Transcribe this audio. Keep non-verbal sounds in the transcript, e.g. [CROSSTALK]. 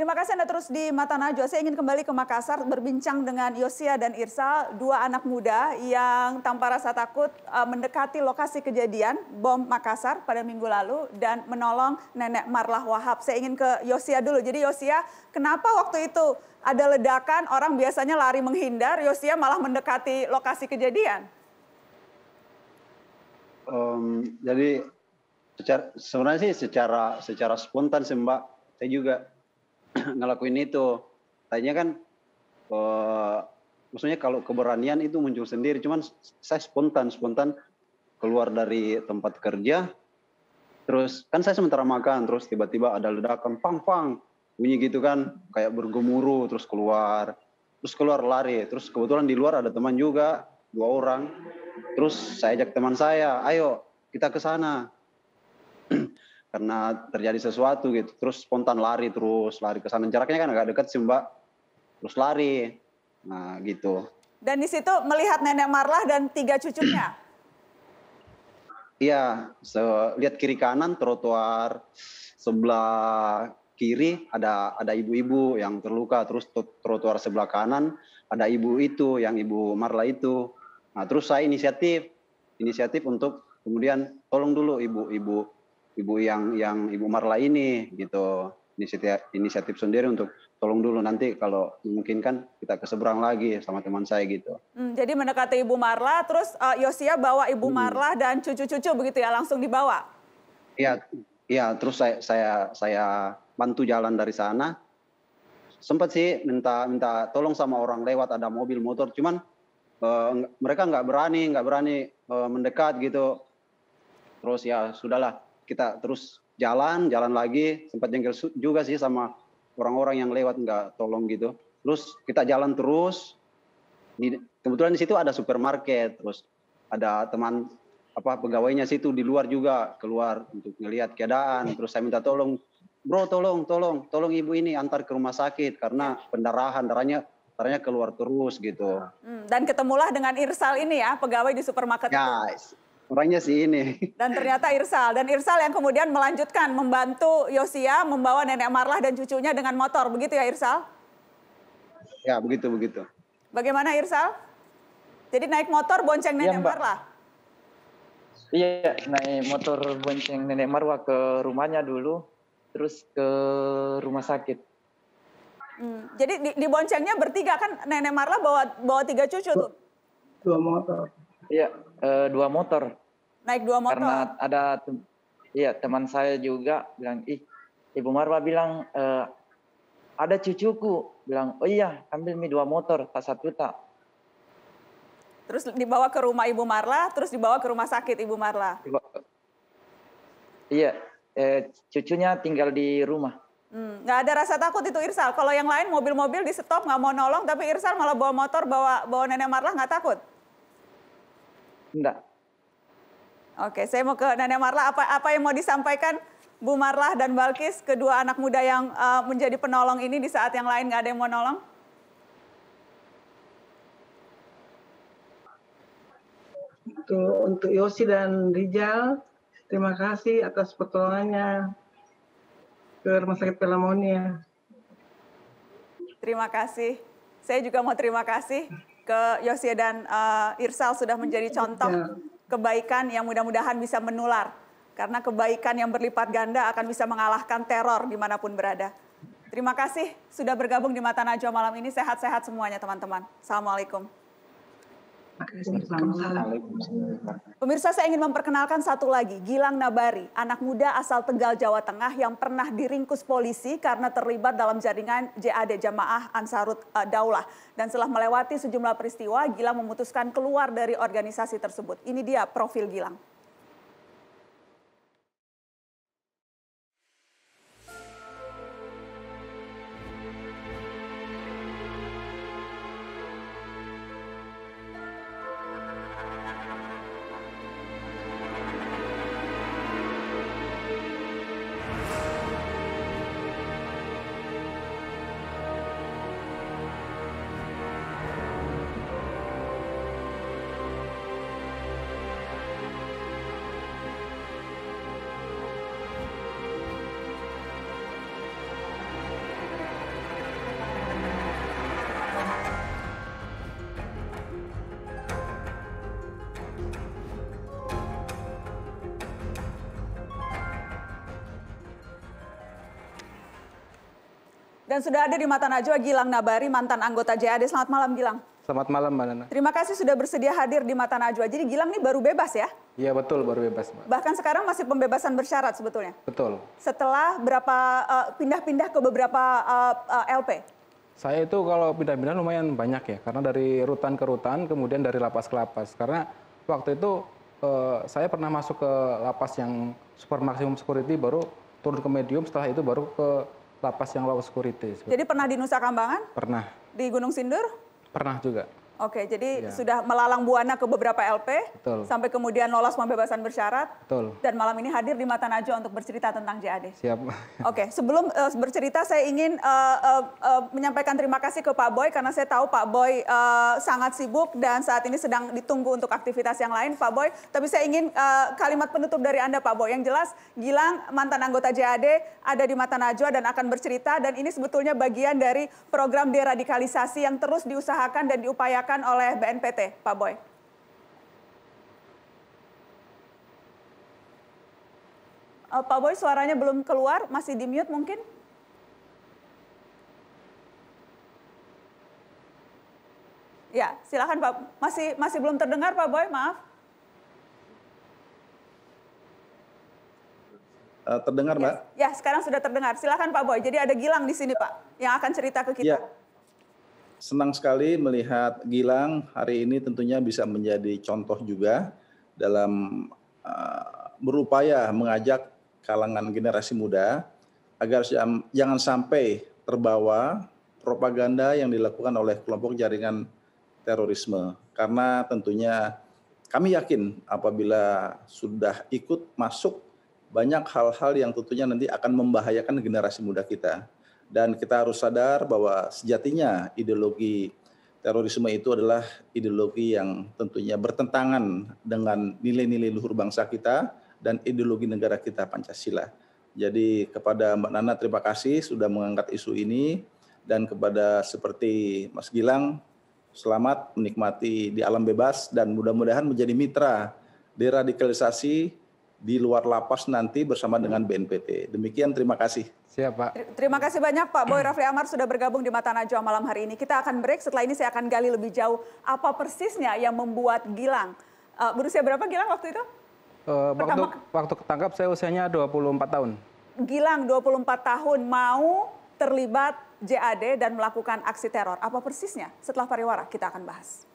Terima kasih Anda terus di Mata Najwa. Saya ingin kembali ke Makassar berbincang dengan Yosia dan Irsal, dua anak muda yang tanpa rasa takut uh, mendekati lokasi kejadian bom Makassar pada minggu lalu dan menolong nenek Marlah Wahab. Saya ingin ke Yosia dulu. Jadi Yosia, kenapa waktu itu ada ledakan, orang biasanya lari menghindar, Yosia malah mendekati lokasi kejadian? Um, jadi secara, sebenarnya sih secara secara spontan sih Mbak, saya juga [CLEARS THROAT] ngelakuin itu. Tadinya kan uh, maksudnya kalau keberanian itu muncul sendiri, cuman saya spontan spontan keluar dari tempat kerja, terus kan saya sementara makan, terus tiba-tiba ada ledakan, pang pang, bunyi gitu kan, kayak bergemuruh, terus keluar, terus keluar lari, terus kebetulan di luar ada teman juga, dua orang, Terus saya ajak teman saya, ayo kita ke sana. [CLEARS THROAT] Karena terjadi sesuatu gitu. Terus spontan lari terus, lari ke sana. Jaraknya kan agak dekat sih Mbak. Terus lari. Nah gitu. Dan di situ melihat nenek Marlah dan tiga cucunya? Iya, so, lihat kiri kanan trotoar sebelah kiri ada ada ibu-ibu yang terluka, terus trotoar sebelah kanan ada ibu itu yang ibu Marla itu Nah, terus saya inisiatif, inisiatif untuk kemudian tolong dulu ibu-ibu ibu yang yang Ibu Marla ini gitu. Inisiatif inisiatif sendiri untuk tolong dulu nanti kalau memungkinkan kita ke seberang lagi sama teman saya gitu. Hmm, jadi mendekati Ibu Marla, terus uh, Yosia bawa Ibu hmm. Marla dan cucu-cucu begitu ya langsung dibawa? Iya, iya. Terus saya saya saya bantu jalan dari sana. Sempat sih minta minta tolong sama orang lewat ada mobil motor, cuman uh, mereka nggak berani nggak berani uh, mendekat gitu terus ya sudahlah kita terus jalan jalan lagi. Sempat jengkel juga sih sama orang-orang yang lewat nggak tolong gitu. Terus kita jalan terus. Di, kebetulan di situ ada supermarket terus ada teman apa pegawainya situ di luar juga keluar untuk ngelihat keadaan. Terus saya minta tolong bro tolong tolong tolong ibu ini antar ke rumah sakit karena pendarahan darahnya ternyata keluar terus gitu. Hmm, dan ketemulah dengan Irsal ini ya, pegawai di supermarket ya, itu. Orangnya sih ini. Dan ternyata Irsal. Dan Irsal yang kemudian melanjutkan membantu Yosia membawa nenek Marlah dan cucunya dengan motor. Begitu ya Irsal? Ya, begitu, begitu. Bagaimana Irsal? Jadi naik motor bonceng iya, nenek ya, Marlah? Iya, naik motor bonceng nenek Marwah ke rumahnya dulu, terus ke rumah sakit. Hmm. Jadi di, di boncengnya bertiga kan Nenek Marla bawa bawa tiga cucu tuh. Dua motor. Iya, uh, dua motor. Naik dua motor. Karena ada iya teman saya juga bilang, "Ih, Ibu Marwa bilang e, ada cucuku." Bilang, "Oh iya, ambil mi dua motor, tak satu tak." Terus dibawa ke rumah Ibu Marla, terus dibawa ke rumah sakit Ibu Marla. Iya, eh, cucunya tinggal di rumah. Hmm, nggak ada rasa takut itu Irsal. Kalau yang lain mobil-mobil di stop nggak mau nolong, tapi Irsal malah bawa motor, bawa bawa nenek Marlah nggak takut? Enggak. Oke, saya mau ke nenek Marlah. Apa apa yang mau disampaikan Bu Marlah dan Balkis, kedua anak muda yang uh, menjadi penolong ini di saat yang lain nggak ada yang mau nolong? Untuk, untuk Yosi dan Rijal, terima kasih atas pertolongannya ke Rumah Sakit Pelamonia. Terima kasih. Saya juga mau terima kasih ke Yosia dan uh, Irsal sudah menjadi contoh ya. kebaikan yang mudah-mudahan bisa menular. Karena kebaikan yang berlipat ganda akan bisa mengalahkan teror di mana pun berada. Terima kasih sudah bergabung di Mata Najwa malam ini. Sehat-sehat semuanya teman-teman. Assalamualaikum. Pemirsa saya ingin memperkenalkan satu lagi, Gilang Nabari, anak muda asal Tegal, Jawa Tengah yang pernah diringkus polisi karena terlibat dalam jaringan JAD Jamaah Ansarut uh, Daulah. Dan setelah melewati sejumlah peristiwa, Gilang memutuskan keluar dari organisasi tersebut. Ini dia profil Gilang. Dan sudah ada di Mata Najwa Gilang Nabari, mantan anggota JAD. Selamat malam Gilang. Selamat malam Mbak Nana. Terima kasih sudah bersedia hadir di Mata Najwa. Jadi Gilang ini baru bebas ya? Iya betul baru bebas Mbak. Bahkan sekarang masih pembebasan bersyarat sebetulnya. Betul. Setelah berapa uh, pindah-pindah ke beberapa uh, uh, LP? Saya itu kalau pindah-pindah lumayan banyak ya, karena dari rutan ke rutan, kemudian dari lapas ke lapas. Karena waktu itu uh, saya pernah masuk ke lapas yang super maksimum security, baru turun ke medium, setelah itu baru ke lapas yang low security. Jadi pernah di Nusa Kambangan? Pernah. Di Gunung Sindur? Pernah juga. Oke, jadi Ya. sudah melalang buana ke beberapa LP, Betul. sampai kemudian lolos pembebasan bersyarat, Betul. dan malam ini hadir di Mata Najwa untuk bercerita tentang JAD. Siap. Oke, [LAUGHS] sebelum eh, bercerita saya ingin eh, eh, eh, menyampaikan terima kasih ke Pak Boy karena saya tahu Pak Boy eh, sangat sibuk dan saat ini sedang ditunggu untuk aktivitas yang lain, Pak Boy. Tapi saya ingin eh, kalimat penutup dari Anda, Pak Boy. Yang jelas, Gilang mantan anggota JAD ada di Mata Najwa dan akan bercerita dan ini sebetulnya bagian dari program deradikalisasi yang terus diusahakan dan diupayakan oleh BNPT, Pak Boy. Eh, Pak Boy suaranya belum keluar, masih di mute mungkin? Ya, silakan Pak. Masih masih belum terdengar Pak Boy, maaf. Eh, terdengar, Ya, Mbak? ya, sekarang sudah terdengar. Silakan Pak Boy. Jadi ada Gilang di sini Pak, yang akan cerita ke kita. Ya. Senang sekali melihat Gilang hari ini tentunya bisa menjadi contoh juga dalam uh, berupaya mengajak kalangan generasi muda agar jangan sampai terbawa propaganda yang dilakukan oleh kelompok jaringan terorisme. Karena tentunya kami yakin apabila sudah ikut masuk banyak hal-hal yang tentunya nanti akan membahayakan generasi muda kita. Dan kita harus sadar bahwa sejatinya ideologi terorisme itu adalah ideologi yang tentunya bertentangan dengan nilai-nilai luhur bangsa kita dan ideologi negara kita Pancasila. Jadi kepada Mbak Nana terima kasih sudah mengangkat isu ini dan kepada seperti Mas Gilang selamat menikmati di alam bebas dan mudah-mudahan menjadi mitra deradikalisasi di luar lapas nanti bersama dengan BNPT. Demikian terima kasih. Siap Pak. Ter- Terima kasih banyak Pak Boy Rafli Amar sudah bergabung di Mata Najwa malam hari ini. Kita akan break, setelah ini saya akan gali lebih jauh apa persisnya yang membuat Gilang. Eh, berusia berapa Gilang waktu itu? Eh, waktu, Pertama- waktu ketangkap saya usianya 24 tahun. Gilang 24 tahun mau terlibat JAD dan melakukan aksi teror. Apa persisnya? Setelah pariwara kita akan bahas.